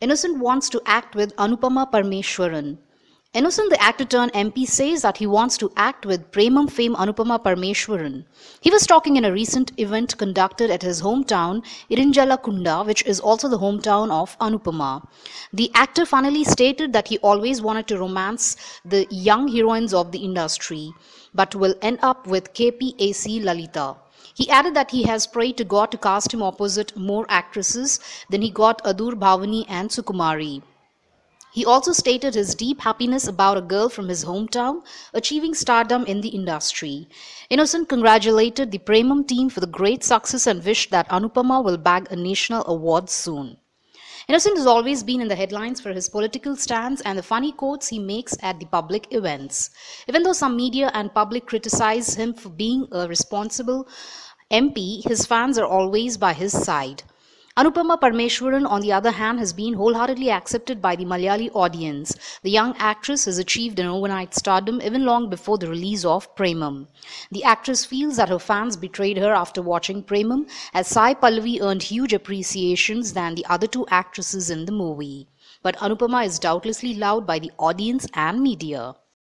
Innocent wants to act with Anupama Parameshwaran. Innocent, the actor turned MP, says that he wants to act with Premam fame Anupama Parameshwaran. He was talking in a recent event conducted at his hometown, Irinjalakuda, which is also the hometown of Anupama. The actor finally stated that he always wanted to romance the young heroines of the industry, but will end up with KPAC Lalitha. He added that he has prayed to God to cast him opposite more actresses than he got Adoor Bhavani and Sukumari. He also stated his deep happiness about a girl from his hometown achieving stardom in the industry. Innocent congratulated the Premam team for the great success and wished that Anupama will bag a national award soon. Innocent has always been in the headlines for his political stance and the funny quotes he makes at the public events. Even though some media and public criticize him for being a responsible MP, his fans are always by his side. Anupama Parameshwaran, on the other hand, has been wholeheartedly accepted by the Malayali audience. The young actress has achieved an overnight stardom even long before the release of Premam. The actress feels that her fans betrayed her after watching Premam, as Sai Pallavi earned huge appreciations than the other two actresses in the movie. But Anupama is doubtlessly loved by the audience and media.